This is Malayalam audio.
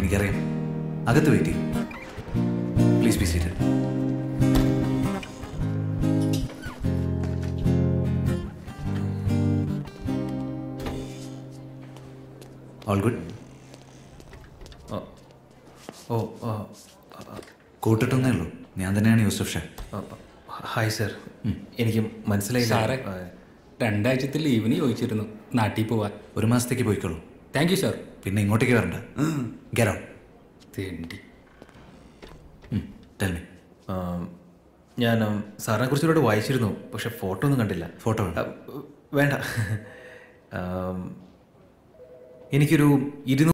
എനിക്കറിയാം. അകത്ത് വെയിറ്റ് ചെയ്യും. Please be seated all good ഓ കൂട്ടിട്ടൊന്നേ ഉള്ളൂ. ഞാൻ തന്നെയാണ് യൂസഫ് ഷാ. Hi sir. എനിക്ക് മനസ്സിലായി സാറേ രണ്ടാഴ്ചത്തെ ലീവിന് ചോദിച്ചിരുന്നു. നാട്ടിൽ പോവാൻ. ഒരു മാസത്തേക്ക് പോയിക്കോളൂ. താങ്ക് യു സാർ പിന്നെ ഇങ്ങോട്ടേക്ക് വരണ്ട. ഗെറോ തേണ്ടി. ടെൽ മീ ആ, ഞാൻ സാറിനെ കുറിച്ച് ഒരുപാട് വായിച്ചിരുന്നു പക്ഷെ ഫോട്ടോ ഒന്നും കണ്ടില്ല. ഫോട്ടോ വേണ്ട. എനിക്കൊരു ഇരുന്നൂറ്